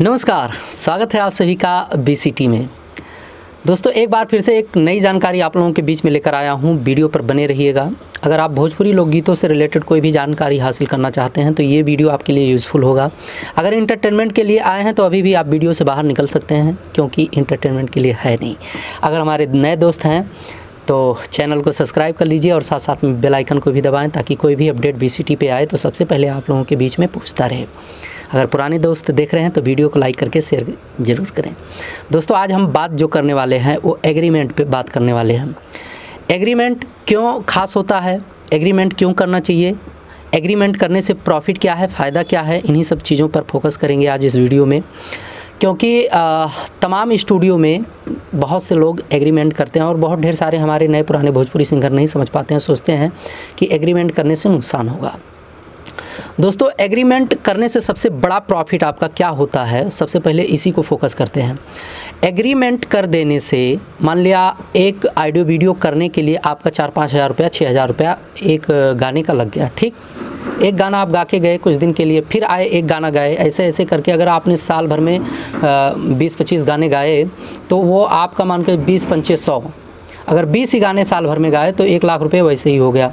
नमस्कार, स्वागत है आप सभी का बीसीटी में। दोस्तों, एक बार फिर से एक नई जानकारी आप लोगों के बीच में लेकर आया हूँ। वीडियो पर बने रहिएगा। अगर आप भोजपुरी लोकगीतों से रिलेटेड कोई भी जानकारी हासिल करना चाहते हैं तो ये वीडियो आपके लिए यूज़फुल होगा। अगर इंटरटेनमेंट के लिए आए हैं तो अभी भी आप वीडियो से बाहर निकल सकते हैं, क्योंकि इंटरटेनमेंट के लिए है नहीं। अगर हमारे नए दोस्त हैं तो चैनल को सब्सक्राइब कर लीजिए और साथ साथ में बेल आइकन को भी दबाएँ, ताकि कोई भी अपडेट बी पे आए तो सबसे पहले आप लोगों के बीच में पूछता रहे। अगर पुराने दोस्त देख रहे हैं तो वीडियो को लाइक करके शेयर ज़रूर करें। दोस्तों, आज हम बात जो करने वाले हैं, वो एग्रीमेंट पे बात करने वाले हैं। एग्रीमेंट क्यों खास होता है? एग्रीमेंट क्यों करना चाहिए? एग्रीमेंट करने से प्रॉफिट क्या है, फ़ायदा क्या है? इन्हीं सब चीज़ों पर फोकस करेंगे आज इस वीडियो में। क्योंकि तमाम स्टूडियो में बहुत से लोग एग्रीमेंट करते हैं और बहुत ढेर सारे हमारे नए पुराने भोजपुरी सिंगर नहीं समझ पाते हैं, सोचते हैं कि एग्रीमेंट करने से नुकसान होगा। दोस्तों एग्रीमेंट करने से सबसे बड़ा प्रॉफिट आपका क्या होता है? सबसे पहले इसी को फोकस करते हैं। एग्रीमेंट कर देने से, मान लिया एक ऑडियो वीडियो करने के लिए आपका चार पाँच हज़ार रुपया छः हज़ार रुपया एक गाने का लग गया, ठीक? एक गाना आप गा के गए कुछ दिन के लिए, फिर आए, एक गाना गाए ऐसे ऐसे करके अगर आपने साल भर में बीस पच्चीस गाने गाए तो वो आपका मान के बीस पंचीस सौ। अगर बीस ही गाने साल भर में गाए तो एक लाख रुपये वैसे ही हो गया।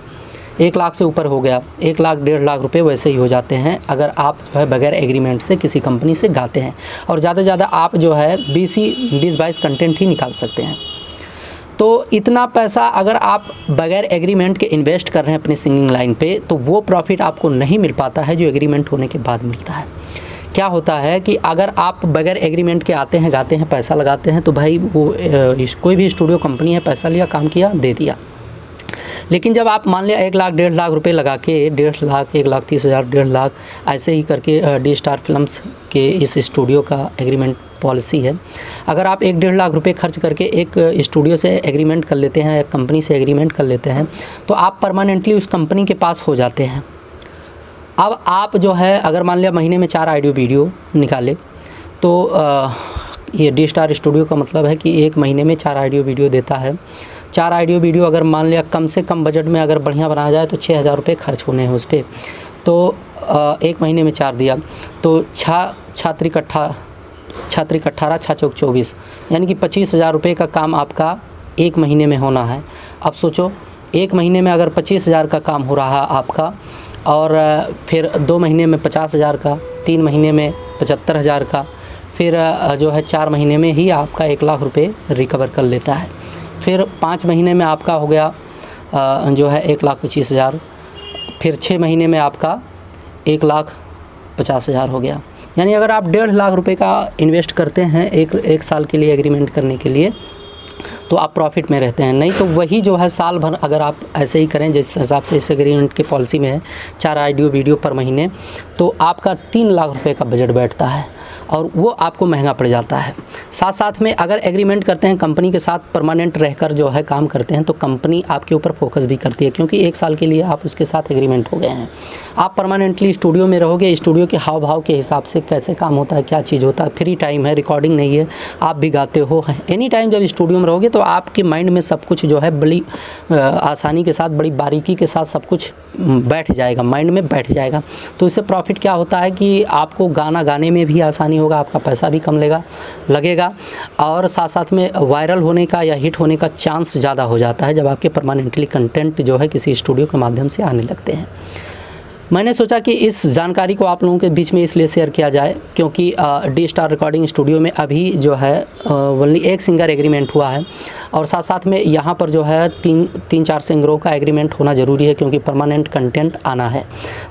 एक लाख से ऊपर हो गया। एक लाख, डेढ़ लाख रुपए वैसे ही हो जाते हैं अगर आप जो है बगैर एग्रीमेंट से किसी कंपनी से गाते हैं। और ज़्यादा से ज़्यादा आप जो है बीस ही बीस बाईस कंटेंट ही निकाल सकते हैं। तो इतना पैसा अगर आप बगैर एग्रीमेंट के इन्वेस्ट कर रहे हैं अपनी सिंगिंग लाइन पे तो वो प्रॉफिट आपको नहीं मिल पाता है जो एग्रीमेंट होने के बाद मिलता है। क्या होता है कि अगर आप बगैर एग्रीमेंट के आते हैं, गाते हैं, पैसा लगाते हैं तो भाई वो कोई भी स्टूडियो कंपनी है, पैसा लिया, काम किया, दे दिया। लेकिन जब आप मान लिया एक लाख डेढ़ लाख रुपए लगा के डेढ़ लाख एक लाख तीस हज़ार डेढ़ लाख ऐसे ही करके डी स्टार फिल्म्स के इस स्टूडियो का एग्रीमेंट पॉलिसी है। अगर आप एक डेढ़ लाख रुपए खर्च करके एक स्टूडियो से एग्रीमेंट कर लेते हैं एक कंपनी से एग्रीमेंट कर लेते हैं तो आप परमानेंटली उस कंपनी के पास हो जाते हैं। अब आप जो है अगर मान लिया महीने में चार ऑडियो वीडियो निकाले तो आ, ये डी स्टार स्टूडियो का मतलब है कि एक महीने में चार ऑडियो वीडियो देता है। चार ऑडियो वीडियो अगर मान लिया कम से कम बजट में अगर बढ़िया बनाया जाए तो छः हज़ार रुपये खर्च होने हैं उस पर तो एक महीने में चार दिया। तो छः छात्रिक अट्ठा छात्रिक अट्ठारह छः चौक चौबीस। यानी कि पच्चीस हज़ार रुपये का काम आपका एक महीने में होना है। अब सोचो, एक महीने में अगर पच्चीस हज़ार का काम हो रहा है आपका और फिर दो महीने में पचास हज़ार का, तीन महीने में पचहत्तर हज़ार का फिर जो है चार महीने में ही आपका एक लाख रुपए रिकवर कर लेता है। फिर पाँच महीने में आपका हो गया जो है एक लाख पच्चीस हज़ार। फिर छः महीने में आपका एक लाख पचास हज़ार हो गया। यानी अगर आप डेढ़ लाख रुपए का इन्वेस्ट करते हैं एक एक साल के लिए एग्रीमेंट करने के लिए तो आप प्रॉफिट में रहते हैं। नहीं तो वही जो है साल भर अगर आप ऐसे ही करें, जिस हिसाब से इस एग्रीमेंट की पॉलिसी में है, चार आइडियो वीडियो पर महीने तो आपका तीन लाख रुपए का बजट बैठता है। और वो आपको महँगा पड़ जाता है। साथ साथ में अगर एग्रीमेंट करते हैं कंपनी के साथ परमानेंट रहकर जो है काम करते हैं तो कंपनी आपके ऊपर फोकस भी करती है, क्योंकि एक साल के लिए आप उसके साथ एग्रीमेंट हो गए हैं। आप परमानेंटली स्टूडियो में रहोगे स्टूडियो के हाव भाव के हिसाब से कैसे काम होता है, क्या चीज़ होता है फ्री टाइम है रिकॉर्डिंग नहीं है, आप भी गाते हो एनी टाइम जब स्टूडियो में रहोगे तो आपके माइंड में सब कुछ जो है बड़ी आसानी के साथ, बड़ी बारीकी के साथ सब कुछ बैठ जाएगा माइंड में बैठ जाएगा। तो इससे प्रॉफिट क्या होता है कि आपको गाना गाने में भी आसानी होगा, आपका पैसा भी कम लेगा, लगेगा। और साथ साथ में वायरल होने का या हिट होने का चांस ज़्यादा हो जाता है जब आपके परमानेंटली कंटेंट जो है किसी स्टूडियो के माध्यम से आने लगते हैं। मैंने सोचा कि इस जानकारी को आप लोगों के बीच में इसलिए शेयर किया जाए क्योंकि डी स्टार रिकॉर्डिंग स्टूडियो में अभी जो है ओनली एक सिंगर एग्रीमेंट हुआ है और साथ साथ में यहाँ पर जो है तीन तीन, चार सिंगरों का एग्रीमेंट होना ज़रूरी है क्योंकि परमानेंट कंटेंट आना है।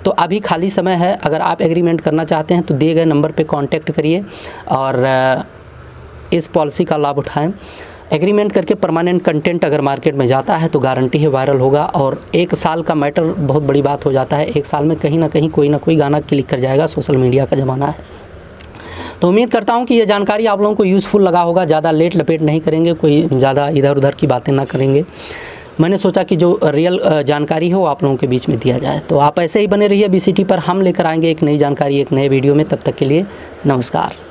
तो अभी खाली समय है, अगर आप एग्रीमेंट करना चाहते हैं तो दिए गए नंबर पर कॉन्टैक्ट करिए और इस पॉलिसी का लाभ उठाएँ। एग्रीमेंट करके परमानेंट कंटेंट अगर मार्केट में जाता है तो गारंटी है वायरल होगा और एक साल का मैटर बहुत बड़ी बात हो जाता है। एक साल में कहीं ना कहीं कोई ना कोई गाना क्लिक कर जाएगा सोशल मीडिया का ज़माना है। तो उम्मीद करता हूँ कि ये जानकारी आप लोगों को यूज़फुल लगा होगा। ज़्यादा लेट लपेट नहीं करेंगे, कोई ज़्यादा इधर उधर की बातें ना करेंगे। मैंने सोचा कि जो रियल जानकारी है वो आप लोगों के बीच में दिया जाए। तो आप ऐसे ही बने रहिए बीसीटी पर। हम लेकर आएँगे एक नई जानकारी एक नए वीडियो में। तब तक के लिए नमस्कार।